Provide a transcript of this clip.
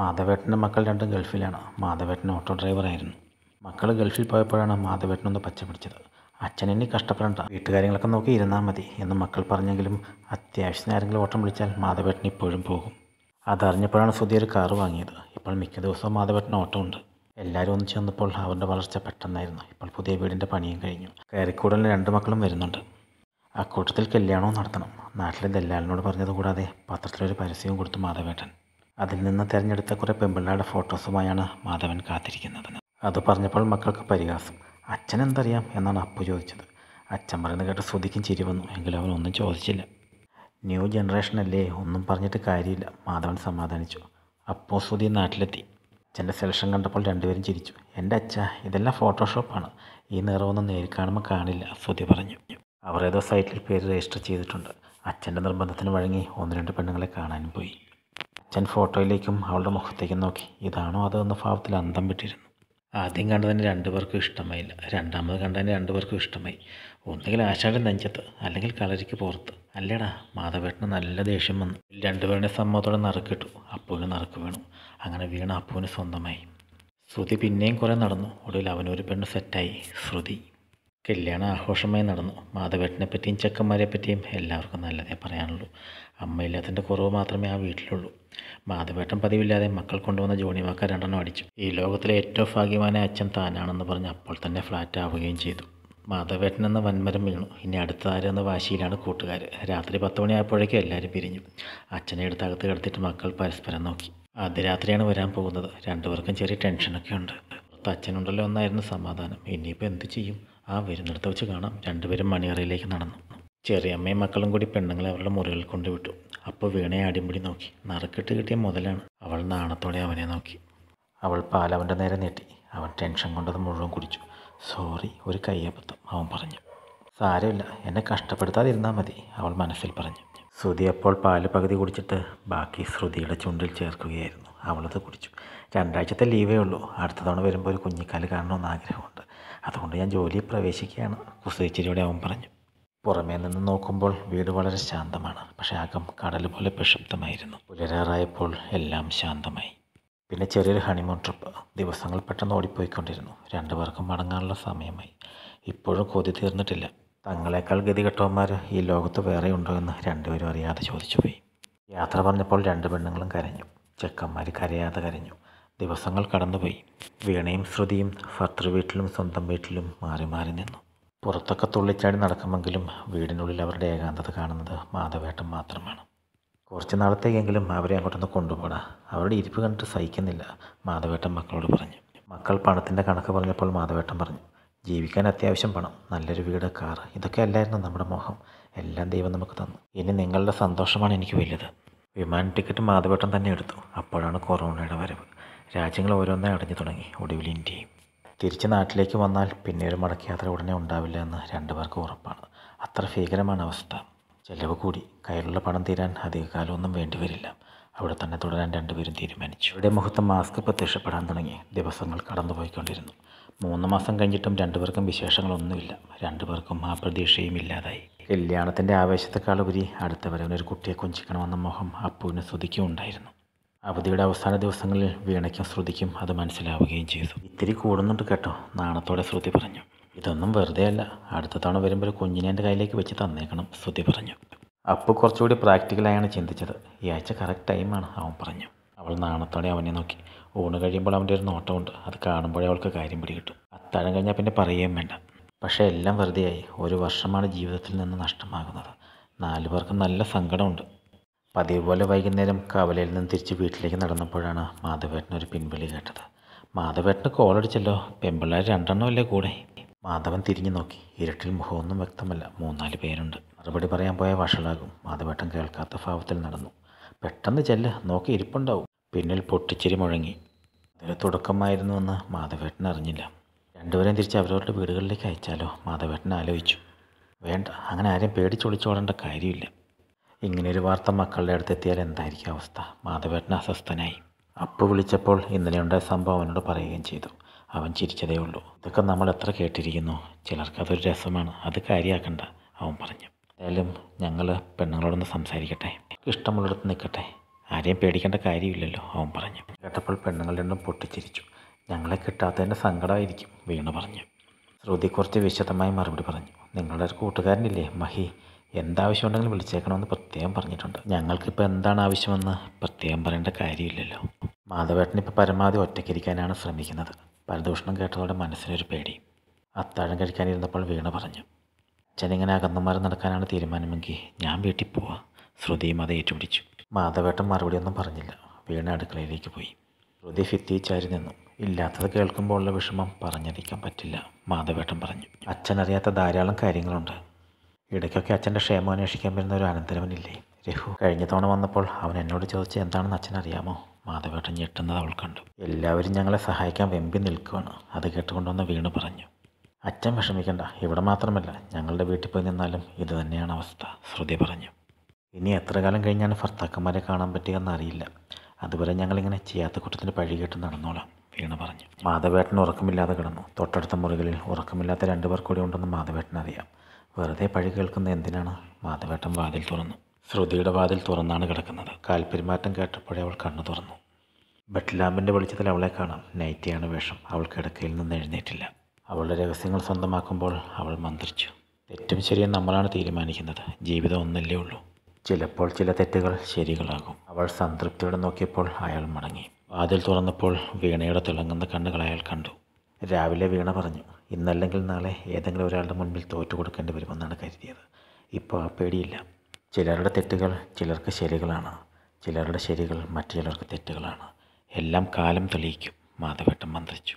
മാധവേട്ടന്റെ മക്കൾ രണ്ടും ഗൾഫിലാണ്. മാധവേട്ടൻ ഓട്ടോ ഡ്രൈവറായിരുന്നു മക്കൾ ഗൾഫിൽ പോയപ്പോഴാണ് മാധവേട്ടനൊന്ന് പച്ച പിടിച്ചത്. അച്ഛൻ ഇനി കഷ്ടപ്പെടണ്ട. വീട്ടുകാര്യങ്ങളൊക്കെ നോക്കി ഇരുന്നാൽ മതി എന്ന് മക്കൾ പറഞ്ഞെങ്കിലും അത്യാവശ്യത്തിന് ആരെങ്കിലും ഓട്ടം വിളിച്ചാൽ മാധവേട്ടൻ ഇപ്പോഴും പോകും. അതറിഞ്ഞപ്പോഴാണ് സുധി ഒരു കാറ് വാങ്ങിയത്. ഇപ്പോൾ മിക്ക ദിവസവും മാധവേട്ടൻ ഓട്ടോ ഉണ്ട്. എല്ലാവരും ഒന്ന് വന്നപ്പോൾ അവരുടെ വളർച്ച പെട്ടെന്നായിരുന്നു. ഇപ്പോൾ പുതിയ വീടിന്റെ പണിയും കഴിഞ്ഞു. കയറിക്കൂടലിന് രണ്ട് മക്കളും വരുന്നുണ്ട്. അക്കൂട്ടത്തിൽ കല്യാണവും നടത്തണം. നാട്ടിലെ ദല്ലാലിനോട് പറഞ്ഞത് കൂടാതെ പത്രത്തിലൊരു പരസ്യവും കൊടുത്തു മാധവേട്ടൻ. അതിൽ നിന്ന് തിരഞ്ഞെടുത്ത കുറേ പെമ്പിള്ളാരുടെ ഫോട്ടോസുമായാണ് മാധവൻ കാത്തിരിക്കുന്നത്. അത് പറഞ്ഞപ്പോൾ മക്കൾക്ക് പരിഹാസം. അച്ഛൻ എന്തറിയാം? എന്നാണ് അപ്പു ചോദിച്ചത്. അച്ഛൻ പറയുന്നത് കേട്ട് ശ്രുതിക്കും ചിരി വന്നു. എങ്കിലും അവൻ ഒന്നും ചോദിച്ചില്ല. ന്യൂ ജനറേഷൻ അല്ലേ? ഒന്നും പറഞ്ഞിട്ട് കാര്യമില്ല. മാധവൻ സമാധാനിച്ചു. അപ്പോൾ ശ്രുതി നാട്ടിലെത്തി. അച്ഛന്റെ സെലക്ഷൻ കണ്ടപ്പോൾ രണ്ടുപേരും ചിരിച്ചു. എന്റെ അച്ഛ ഇതെല്ലാം ഫോട്ടോഷോപ്പാണ്. ഈ നിറമൊന്നും നേരിൽ കാണുമ്പോൾ കാണില്ല ശ്രുതി പറഞ്ഞു. അവർ ഏതോ സൈറ്റിൽ പേര് രജിസ്റ്റർ ചെയ്തിട്ടുണ്ട്. അച്ഛന്റെ നിർബന്ധത്തിന് വഴങ്ങി ഒന്ന് രണ്ട് പെണ്ണുങ്ങളെ കാണാനും പോയി. അച്ഛൻ ഫോട്ടോയിലേക്കും അവളുടെ മുഖത്തേക്കും നോക്കി. ഇതാണോ അതോ എന്ന ഭാവത്തിൽ അന്തം വിട്ടിരുന്നു? ആദ്യം കണ്ടതിന് രണ്ടുപേർക്കും ഇഷ്ടമായില്ല. രണ്ടാമത് കണ്ടതിന് രണ്ടുപേർക്കും ഇഷ്ടമായി. ഒന്നുകിൽ ആശാടൻ നെഞ്ചത്ത് അല്ലെങ്കിൽ കളരിക്ക് പുറത്ത്. അല്ലേടാ മാധവേട്ടന് നല്ല ദേഷ്യം വന്നു. രണ്ടുപേരുടെ സമ്മതത്തോടെ നറുക്കിട്ടു. അപ്പുവിന് നറുക്ക് വീണു. അങ്ങനെ വീണ അപ്പുവിന് സ്വന്തമായി. ശ്രുതി പിന്നെയും കുറേ നടന്നു. ഒടുവിൽ അവനൊരു പെണ്ണ് സെറ്റായി ശ്രുതി. കല്യാണം ആഘോഷമായി നടന്നു. മാധവേട്ടനെ പറ്റിയും ചെക്കന്മാരെ പറ്റിയും എല്ലാവർക്കും നല്ലതേ പറയാനുള്ളൂ. അമ്മയില്ലാത്തതിന്റെ കുറവ് മാത്രമേ ആ വീട്ടിലുള്ളൂ. മാധവേട്ടൻ പതിവില്ലാതെ മക്കൾ കൊണ്ടുവന്ന ജോണിമാക്ക രണ്ടെണ്ണം അടിച്ചു. ഈ ലോകത്തിലെ ഏറ്റവും ഭാഗ്യവാനായ അച്ഛൻ താനാണെന്ന് പറഞ്ഞ് അപ്പോൾ തന്നെ ഫ്ലാറ്റ് ആവുകയും ചെയ്തു. മാധവേട്ടൻ എന്ന വൻമരം വീണു. ഇനി അടുത്ത ആരെന്ന വാശിയിലാണ് കൂട്ടുകാർ രാത്രി പത്ത് മണിയായപ്പോഴേക്കും എല്ലാവരും പിരിഞ്ഞു. അച്ഛനെ എടുത്ത് അകത്ത് കിടത്തിയിട്ട് മക്കൾ പരസ്പരം നോക്കി. അതിരാത്രിയാണ് രാത്രിയാണ് വരാൻ പോകുന്നത്. രണ്ടുപേർക്കും ചെറിയ ടെൻഷനൊക്കെ ഉണ്ട്. അച്ഛനുണ്ടല്ലോ എന്നായിരുന്നു സമാധാനം. ഇനിയിപ്പോൾ എന്ത് ചെയ്യും? ആ വരുന്നിടത്ത് വെച്ച് കാണാം രണ്ടുപേരും മണിയറയിലേക്ക് നടന്നു. ചെറിയ ചെറിയമ്മയും മക്കളും കൂടി പെണ്ണുങ്ങളെ അവരുടെ മുറികളിൽ കൊണ്ടുവിട്ടു. അപ്പോൾ വീണയെ അടിമുടി നോക്കി. നറുക്കിട്ട് കിട്ടിയ മുതലാണ് അവൾ നാണത്തോടെ അവനെ നോക്കി. അവൾ പാലവന്റെ നേരെ നീട്ടി. അവൻ ടെൻഷൻ കൊണ്ടത് മുഴുവൻ കുടിച്ചു. സോറി ഒരു കയ്യബദ്ധം അവൻ പറഞ്ഞു. സാരമില്ല എന്നെ കഷ്ടപ്പെടുത്താതിരുന്നാൽ മതി അവൾ മനസ്സിൽ പറഞ്ഞു. ശ്രുതി അപ്പോൾ പാൽ പകുതി കുടിച്ചിട്ട് ബാക്കി ശ്രുതിയുടെ ചുണ്ടിൽ ചേർക്കുകയായിരുന്നു. അവളത് കുടിച്ചു. രണ്ടാഴ്ചത്തെ ലീവേ ഉള്ളൂ. അടുത്ത തവണ വരുമ്പോൾ ഒരു കുഞ്ഞിക്കാൽ കാണണമെന്ന് ആഗ്രഹമുണ്ട്. അതുകൊണ്ട് ഞാൻ ജോലിയിൽ പ്രവേശിക്കുകയാണ്. കുസൃതിച്ചിരിയോടെ അവൻ പറഞ്ഞു. പുറമേ നിന്ന് നോക്കുമ്പോൾ വീട് വളരെ ശാന്തമാണ്. പക്ഷേ അകം കടൽ പോലെ പ്രക്ഷുബ്ധമായിരുന്നു. പുലരാറായപ്പോൾ എല്ലാം ശാന്തമായി. പിന്നെ ചെറിയൊരു ഹണിമൂൺ ട്രിപ്പ് ദിവസങ്ങൾ പെട്ടെന്ന് ഓടിപ്പോയിക്കൊണ്ടിരുന്നു. രണ്ടു പേർക്കും മടങ്ങാനുള്ള സമയമായി. ഇപ്പോഴും കൊതി തീർന്നിട്ടില്ല. തങ്ങളെക്കാൾ ഗതികെട്ടവന്മാർ ഈ ലോകത്ത് വേറെ ഉണ്ടോ എന്ന് രണ്ടുപേരും അറിയാതെ ചോദിച്ചുപോയി. യാത്ര പറഞ്ഞപ്പോൾ രണ്ട് പെണ്ണുങ്ങളും കരഞ്ഞു. ചെക്കന്മാർ കരയാതെ കരഞ്ഞു. ദിവസങ്ങൾ കടന്നുപോയി. വീണയും ശ്രുതിയും ഭർത്തൃ വീട്ടിലും സ്വന്തം വീട്ടിലും മാറി മാറി നിന്നു. പുറത്തൊക്കെ തുള്ളിച്ചാടി നടക്കുമെങ്കിലും വീടിനുള്ളിൽ അവരുടെ ഏകാന്തത കാണുന്നത് മാധവേട്ടൻ മാത്രമാണ്. കുറച്ച് നാളത്തേക്കെങ്കിലും അവരെ അങ്ങോട്ടൊന്ന് കൊണ്ടുപോടാ. അവരുടെ ഇരിപ്പ് കണ്ടിട്ട് സഹിക്കുന്നില്ല മാധവേട്ടൻ മക്കളോട് പറഞ്ഞു. മക്കൾ പണത്തിന്റെ കണക്ക് പറഞ്ഞപ്പോൾ മാധവേട്ടൻ പറഞ്ഞു ജീവിക്കാൻ അത്യാവശ്യം പണം നല്ലൊരു വീട് കാർ ഇതൊക്കെ അല്ലായിരുന്നു നമ്മുടെ മോഹം. എല്ലാം ദൈവം നമുക്ക് തന്നു. ഇനി നിങ്ങളുടെ സന്തോഷമാണ് എനിക്ക് വലുത്. വിമാന ടിക്കറ്റ് മാധവേട്ടൻ തന്നെ എടുത്തു. അപ്പോഴാണ് കൊറോണയുടെ വരവ്. രാജ്യങ്ങൾ ഓരോന്നായി അടഞ്ഞു തുടങ്ങി ഒടുവിൽ ഇന്ത്യയും. തിരിച്ച് നാട്ടിലേക്ക് വന്നാൽ പിന്നെ ഒരു മടക്കയാത്ര ഉടനെ ഉണ്ടാവില്ല എന്ന് രണ്ടുപേർക്കും ഉറപ്പാണ്. അത്ര ഭീകരമാണ് അവസ്ഥ. ചെലവ് കൂടി. കയ്യിലുള്ള പണം തീരാൻ അധികകാലമൊന്നും വേണ്ടിവരില്ല അവിടെ തന്നെ തുടരാൻ രണ്ടുപേരും തീരുമാനിച്ചു. ഇവിടെ മുഖത്ത് മാസ്ക് പ്രത്യക്ഷപ്പെടാൻ തുടങ്ങി. ദിവസങ്ങൾ കടന്നുപോയിക്കൊണ്ടിരുന്നു. മൂന്ന് മാസം കഴിഞ്ഞിട്ടും രണ്ടുപേർക്കും വിശേഷങ്ങളൊന്നുമില്ല. രണ്ടുപേർക്കും ആ പ്രതീക്ഷയും ഇല്ലാതായി. കല്യാണത്തിന്റെ ആവേശത്തെക്കാളുപരി അടുത്ത വരവിനൊരു കുട്ടിയെ കൊഞ്ചിക്കണമെന്ന മോഹം അപ്പുവിന് ശ്രുതിക്കും ഉണ്ടായിരുന്നു അവധിയുടെ അവസാന ദിവസങ്ങളിൽ വീണയ്ക്കും ശ്രുതിക്കും അത് മനസ്സിലാവുകയും ചെയ്തു. ഇത്തിരി കൂടുന്നുണ്ട് കേട്ടോ. നാണത്തോടെ ശ്രുതി പറഞ്ഞു. ഇതൊന്നും വെറുതെ അല്ല. അടുത്ത തവണ വരുമ്പോൾ കുഞ്ഞിനെ എന്റെ കയ്യിലേക്ക് വെച്ച് തന്നേക്കണം ശ്രുതി പറഞ്ഞു. അപ്പോൾ കുറച്ചുകൂടി പ്രാക്ടിക്കലായാണ് ചിന്തിച്ചത്. ഈ ആഴ്ച കറക്റ്റ് ടൈമാണ് അവൻ പറഞ്ഞു. അവൾ നാണത്തോടെ അവനെ നോക്കി. ഊണ് കഴിയുമ്പോൾ അവന്റെ ഒരു നോട്ടമുണ്ട്. അത് കാണുമ്പോഴേ അവൾക്ക് കാര്യം പിടികിട്ടും അത്താഴം കഴിഞ്ഞാൽ പിന്നെ പറയുകയും വേണ്ട. പക്ഷേ എല്ലാം വെറുതെയായി. ഒരു വർഷമാണ് ജീവിതത്തിൽ നിന്ന് നഷ്ടമാകുന്നത്. നാലു പേർക്കും നല്ല സങ്കടമുണ്ട്. പതിവ് പോലെ വൈകുന്നേരം കവലയിൽ നിന്ന് തിരിച്ച് വീട്ടിലേക്ക് നടന്നപ്പോഴാണ് മാധവേട്ടൻ ഒരു പിൻവിളി കേട്ടത്. മാധവേട്ടന് കോളടിച്ചല്ലോ പെമ്പിള്ളേർ രണ്ടെണ്ണമല്ലേ കൂടെ? മാധവൻ തിരിഞ്ഞു നോക്കി. ഇരുട്ടിൽ മുഖമൊന്നും വ്യക്തമല്ല. മൂന്നാൽ പേരുണ്ട്. മറുപടി പറയാൻ പോയ വഷളാകും. മാധവേട്ടൻ കേൾക്കാത്ത ഭാവത്തിൽ നടന്നു. പെട്ടെന്ന് ചെല്ല്. നോക്കി ഇരിപ്പുണ്ടാവും. പിന്നിൽ പൊട്ടിച്ചിരി മുഴങ്ങി. അതൊരു തുടക്കമായിരുന്നുവെന്ന് മാധവേട്ടൻ അറിഞ്ഞില്ല. രണ്ടുപേരെയും തിരിച്ച് അവരവരുടെ വീടുകളിലേക്ക് അയച്ചാലോ? മാധവേട്ടൻ ആലോചിച്ചു. വേണ്ട അങ്ങനെ ആരെയും പേടിച്ചൊളിച്ചോടേണ്ട കാര്യമില്ല. ഇങ്ങനെയൊരു വാർത്ത മക്കളുടെ അടുത്തെത്തിയാൽ എന്തായിരിക്കും അവസ്ഥ? മാധവേട്ടൻ അസ്വസ്ഥനായി. അപ്പു വിളിച്ചപ്പോൾ ഇന്നലെ ഉണ്ടായ സംഭവം അവനോട് പറയുകയും ചെയ്തു. അവൻ ചിരിച്ചതേ ഉള്ളൂ. ഇതൊക്കെ നമ്മൾ എത്ര കേട്ടിരിക്കുന്നു? ചിലർക്ക് അതൊരു രസമാണ്. അത് കാര്യമാക്കണ്ട അവൻ പറഞ്ഞു. എന്തായാലും ഞങ്ങൾ പെണ്ണുങ്ങളോടൊന്ന് സംസാരിക്കട്ടെ. ഇഷ്ടമുള്ളിടത്ത് നിൽക്കട്ടെ. ആരെയും പേടിക്കേണ്ട കാര്യമില്ലല്ലോ അവൻ പറഞ്ഞു. കേട്ടപ്പോൾ പെണ്ണുങ്ങൾ രണ്ടും പൊട്ടിച്ചിരിച്ചു. ഞങ്ങളെ കിട്ടാത്തതിന്റെ സങ്കടമായിരിക്കും വീണു പറഞ്ഞു. ശ്രുതി കുറച്ച് വിശദമായി മറുപടി പറഞ്ഞു. നിങ്ങളുടെ ഒരു കൂട്ടുകാരനില്ലേ മഹി? എന്താവശ്യമുണ്ടെങ്കിലും വിളിച്ചേക്കണമെന്ന് പ്രത്യേകം പറഞ്ഞിട്ടുണ്ട്. ഞങ്ങൾക്കിപ്പോൾ എന്താണ് ആവശ്യമെന്ന് പ്രത്യേകം പറയേണ്ട കാര്യമില്ലല്ലോ. മാധവേട്ടൻ ഇപ്പോൾ പരമാവധി ഒറ്റയ്ക്കിരിക്കാനാണ് ശ്രമിക്കുന്നത്. പരദൂഷണം കേട്ടതോടെ മനസ്സിനൊരു പേടി. അത്താഴം കഴിക്കാനിരുന്നപ്പോൾ വീണ പറഞ്ഞു. അച്ഛനിങ്ങനെ അകന്നമാറി നടക്കാനാണ് തീരുമാനമെങ്കിൽ ഞാൻ വീട്ടിൽ പോവാം ശ്രുതിയും അത് ഏറ്റുപിടിച്ചു. മാധവേട്ടൻ മറുപടിയൊന്നും പറഞ്ഞില്ല. വീണ അടുക്കളയിലേക്ക് പോയി. ശ്രുതി ഫിത്തിച്ചാരി ചാരി നിന്നു. ഇല്ലാത്തത് കേൾക്കുമ്പോഴുള്ള വിഷമം പറഞ്ഞറിയിക്കാൻ പറ്റില്ല മാധവേട്ടൻ പറഞ്ഞു. അച്ഛനറിയാത്ത ധാരാളം കാര്യങ്ങളുണ്ട്. ഇടയ്ക്കൊക്കെ അച്ഛന്റെ ക്ഷേമം അന്വേഷിക്കാൻ വരുന്ന ഒരു അനന്തരവനില്ലേ? രഘു കഴിഞ്ഞ തവണ വന്നപ്പോൾ അവൻ എന്നോട് ചോദിച്ച എന്താണെന്ന് അച്ഛൻ അറിയാമോ? മാധവേട്ടൻ ഞെട്ടുന്നത് അവൾ കണ്ടു. എല്ലാവരും ഞങ്ങളെ സഹായിക്കാൻ വെമ്പി നിൽക്കുകയാണ് അത് കേട്ടുകൊണ്ടുവന്ന് വീണ് പറഞ്ഞു. അച്ഛൻ വിഷമിക്കണ്ട. ഇവിടെ മാത്രമല്ല ഞങ്ങളുടെ വീട്ടിൽ പോയി നിന്നാലും ഇത് തന്നെയാണ് അവസ്ഥ ശ്രുതി പറഞ്ഞു. ഇനി എത്ര കാലം കഴിഞ്ഞാണ് ഭർത്താക്കന്മാരെ കാണാൻ പറ്റുകയെന്ന് അറിയില്ല. അതുവരെ ഞങ്ങളിങ്ങനെ ചെയ്യാത്ത കുറ്റത്തിന് പഴി കേട്ട് നടന്നോളാം വീണ പറഞ്ഞു. മാധവേട്ടൻ ഉറക്കമില്ലാതെ കിടന്നു. തൊട്ടടുത്ത മുറികളിൽ ഉറക്കമില്ലാത്ത രണ്ടുപേർ കൂടി ഉണ്ടെന്ന് മാധവേട്ടൻ അറിയാം വെറുതെ പഴി കേൾക്കുന്ന എന്തിനാണ് മാധവേട്ടൻ വാതിൽ തുറന്നു? ശ്രുതിയുടെ വാതിൽ തുറന്നാണ് കിടക്കുന്നത്. കാൽപ്പെരുമാറ്റം കേട്ടപ്പോഴേ അവൾ കണ്ണു തുറന്നു. ബെഡ് ലാമ്പിന്റെ വെളിച്ചത്തിൽ അവളെ കാണാം. നൈറ്റിയാണ് വേഷം. അവൾ കിടക്കയിൽ നിന്ന് എഴുന്നേറ്റില്ല. അവളുടെ രഹസ്യങ്ങൾ സ്വന്തമാക്കുമ്പോൾ അവൾ മന്ത്രിച്ചു. തെറ്റും ശരിയും നമ്മളാണ് തീരുമാനിക്കുന്നത്. ജീവിതം ഒന്നല്ലേ ഉള്ളൂ. ചിലപ്പോൾ ചില തെറ്റുകൾ ശരികളാകും. അവൾ സംതൃപ്തിയോടെ നോക്കിയപ്പോൾ അയാൾ മടങ്ങി. വാതിൽ തുറന്നപ്പോൾ വീണയുടെ തിളങ്ങുന്ന കണ്ണുകൾ അയാൾ കണ്ടു. രാവിലെ വീണ പറഞ്ഞു. ഇന്നല്ലെങ്കിൽ നാളെ ഏതെങ്കിലും ഒരാളുടെ മുൻപിൽ തോറ്റു കൊടുക്കേണ്ടി വരുമെന്നാണ് കരുതിയത്. ഇപ്പോൾ ആ പേടിയില്ല. ചിലരുടെ തെറ്റുകൾ ചിലർക്ക് ശരികളാണ്. ചിലരുടെ ശരികൾ മറ്റു ചിലർക്ക് തെറ്റുകളാണ്. എല്ലാം കാലം തെളിയിക്കും. മാധവേട്ടൻ മന്ത്രിച്ചു.